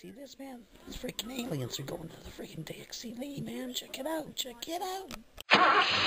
See this, man. These freaking aliens are going to the freaking DXC Lee, man. Check it out. Check it out.